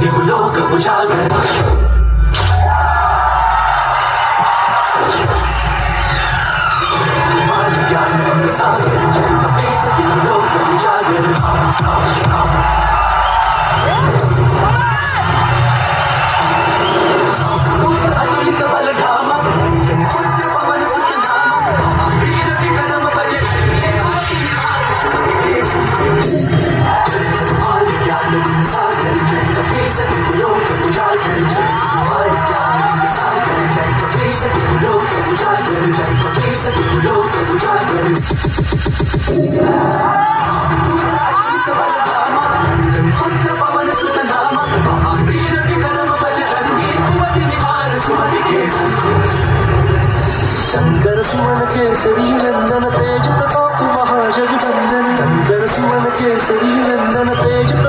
दिव्य लोक उजागर केसरी नंदन तेज प्रताप महाजगबंदन नंदन सुमन केसरी नंदन तेज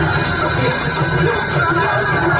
Thank you.